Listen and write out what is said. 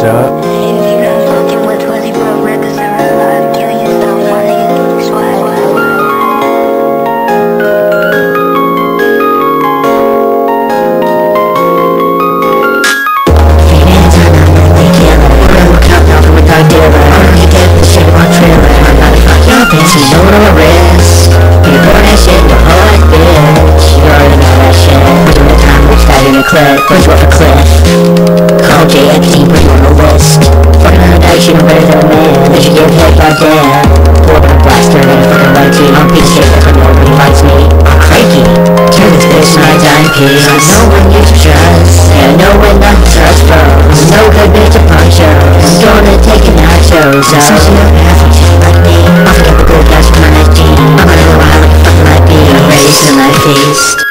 What's up? Clip, push what for cliff Call JXT, put you on the list. Fucking on dice, you know better than a man They should get hit, goddamn Pull up a blaster, then I fucking light you I'm a piece shit, that's when nobody likes me. I'm cranky, turn this bitch my dime piece I know when you to trust. Yeah, I know when not to trust, bro. I'm no good bitch at ponchos I'm gonna take a nachos, so Sociopath, you shit like me. I'll forget the good guys from my next team. I'm gonna go out like a fucking light beam I'm ready to my feast